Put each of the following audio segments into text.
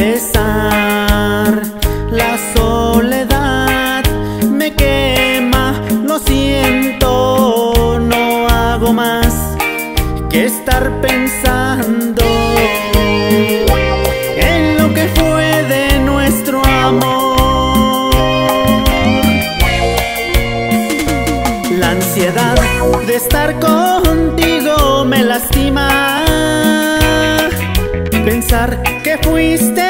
besar. La soledad me quema, lo siento, no hago más que estar pensando en lo que fue de nuestro amor. La ansiedad de estar contigo me lastima pensar que fuiste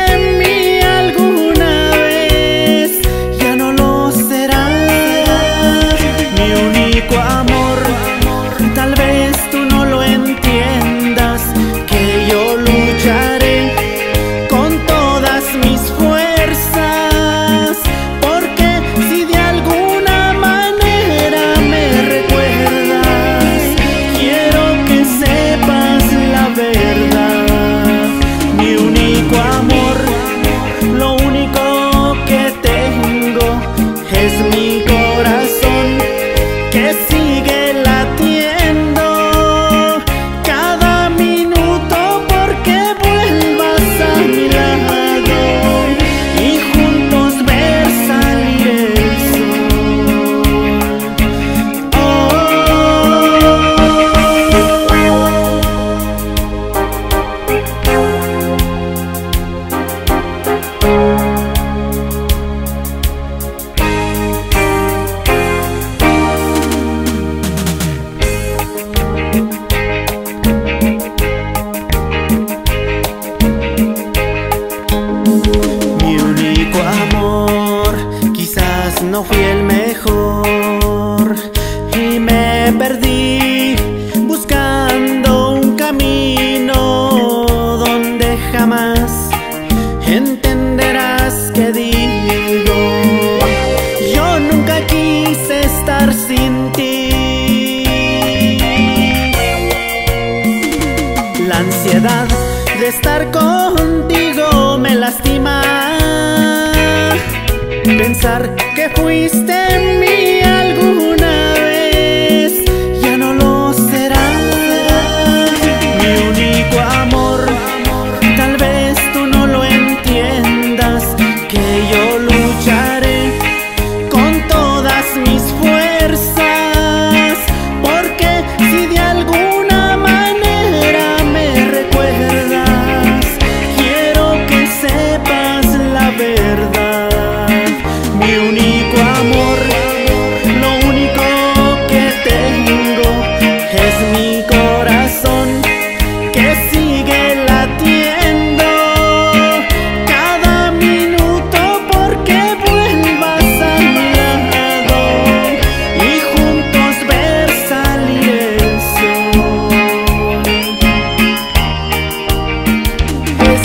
de estar contigo me lastima. Pensar que fuiste mi único amor, lo único que tengo es mi corazón que sigue latiendo cada minuto porque vuelvas a mi lado y juntos ver salir el sol. Pues